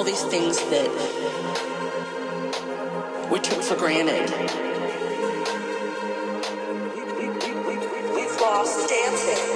all these things that we took for granted. We've lost dancing.